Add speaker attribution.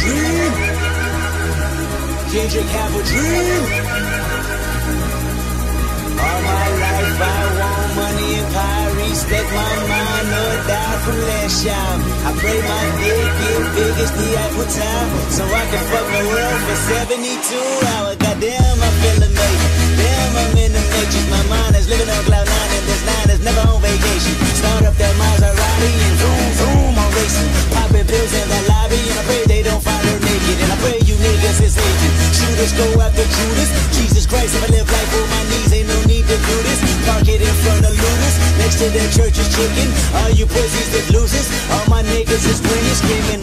Speaker 1: dream. Kendrick have a dream. All my life I want money and Paris. respect my mind or die from last shot. I pray my dick get big as the apple time. So I can fuck the world for 72 hours. Goddamn. Go after Judas. Jesus Christ, if I live life on my knees, ain't no need to do this. Park it in front of looters. Next to the church is chicken. All you pussies that losers. All my niggas is winners. Screaming